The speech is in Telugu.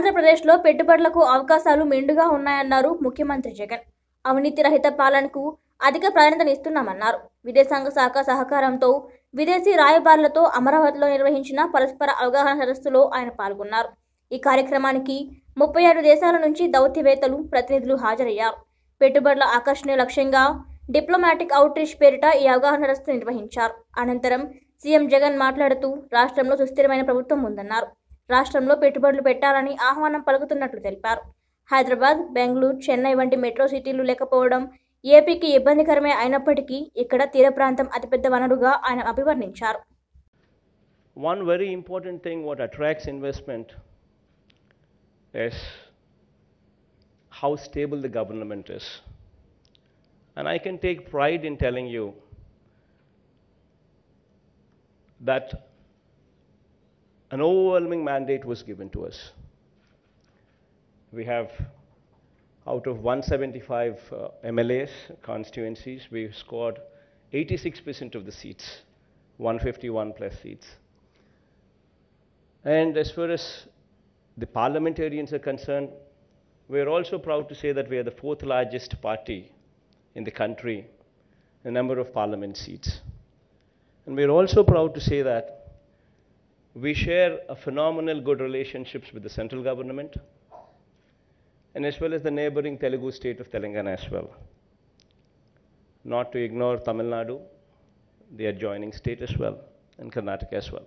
ఆంధ్రప్రదేశ్లో పెట్టుబడులకు అవకాశాలు మెండుగా ఉన్నాయన్నారు ముఖ్యమంత్రి జగన్. అవినీతి రహిత పాలనకు అధిక ప్రాధాన్యతనిస్తున్నామన్నారు విదేశాంగ శాఖ సహకారంతో విదేశీ రాయబారులతో అమరావతిలో నిర్వహించిన పరస్పర అవగాహన సదస్సులో ఆయన పాల్గొన్నారు. ఈ కార్యక్రమానికి ముప్పై ఆరు దేశాల నుంచి దౌత్యవేత్తలు ప్రతినిధులు హాజరయ్యారు. పెట్టుబడుల ఆకర్షణ లక్ష్యంగా డిప్లొమాటిక్ అవుట్రీచ్ పేరిట ఈ అవగాహన సదస్సు నిర్వహించారు. అనంతరం సీఎం జగన్ మాట్లాడుతూ రాష్ట్రంలో సుస్థిరమైన ప్రభుత్వం ఉందన్నారు. రాష్ట్రంలో పెట్టుబడులు పెట్టాలని ఆహ్వానం పలుకుతున్నట్లు తెలిపారు హైదరాబాద్ బెంగళూరు చెన్నై వంటి మెట్రో సిటీలు లేకపోవడం ఏపీకి ఇబ్బందికరమే అయినప్పటికీ ఇక్కడ తీర ప్రాంతం అతిపెద్ద వనరుగా ఆయన అభివర్ణించారు One very important thing what attracts investment is how stable the government is. And I can take pride in telling you that an overwhelming mandate was given to us. We have, out of 175 uh, MLAs, constituencies, we've scored 86% of the seats, 151 plus seats. And as far as the parliamentarians are concerned, we're also proud to say that we are the fourth largest party in the country in number of parliament seats. And we're also proud to say that we share a phenomenal good relationships with the central government and as well as the neighboring Telugu state of Telangana as well. Not to ignore Tamil Nadu, the adjoining state as well, and Karnataka as well.